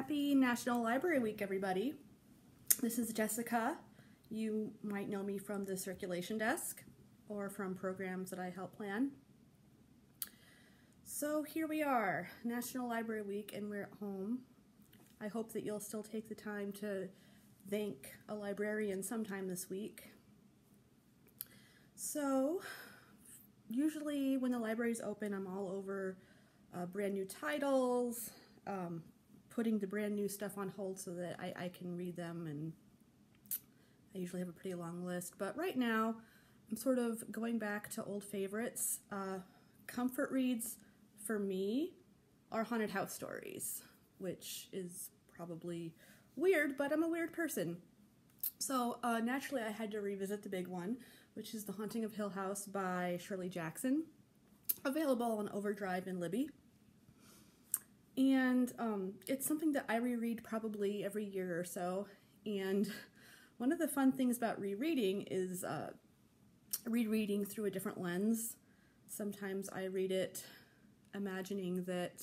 Happy National Library Week, everybody. This is Jessica. You might know me from the circulation desk or from programs that I help plan. So here we are, National Library Week, and we're at home. I hope that you'll still take the time to thank a librarian sometime this week. So, usually when the library's open, I'm all over uh, brand new titles, um, putting the brand new stuff on hold so that I, I can read them and I usually have a pretty long list. But right now, I'm sort of going back to old favorites. Uh, comfort reads for me are haunted house stories, which is probably weird, but I'm a weird person. So uh, naturally, I had to revisit the big one, which is The Haunting of Hill House by Shirley Jackson, available on Overdrive and Libby. And um, it's something that I reread probably every year or so. And one of the fun things about rereading is uh, rereading through a different lens. Sometimes I read it imagining that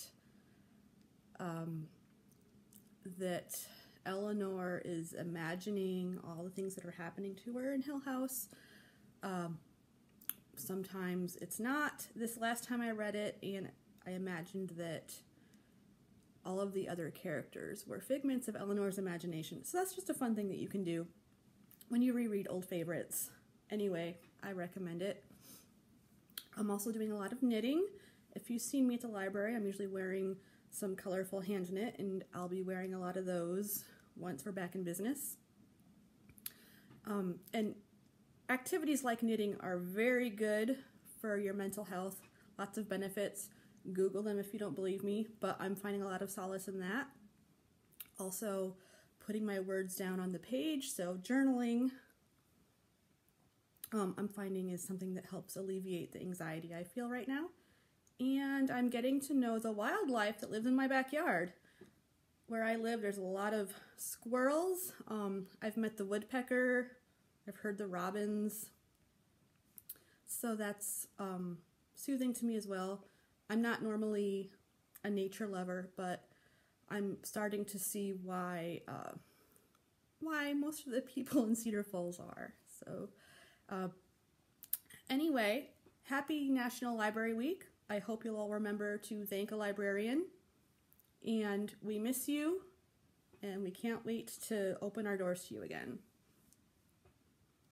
um, that Eleanor is imagining all the things that are happening to her in Hill House. Um, sometimes it's not. This last time I read it, and I imagined that all of the other characters were figments of Eleanor's imagination. So that's just a fun thing that you can do when you reread old favorites. Anyway, I recommend it. I'm also doing a lot of knitting. If you've seen me at the library, I'm usually wearing some colorful hand knit, and I'll be wearing a lot of those once we're back in business. Um, and activities like knitting are very good for your mental health, lots of benefits. Google them if you don't believe me, but I'm finding a lot of solace in that. Also, putting my words down on the page, so journaling, um, I'm finding is something that helps alleviate the anxiety I feel right now. And I'm getting to know the wildlife that lives in my backyard. Where I live, there's a lot of squirrels. Um, I've met the woodpecker. I've heard the robins. So that's um, soothing to me as well. I'm not normally a nature lover, but I'm starting to see why uh, why most of the people in Cedar Falls are. So, uh, anyway, happy National Library Week. I hope you'll all remember to thank a librarian. And we miss you, and we can't wait to open our doors to you again.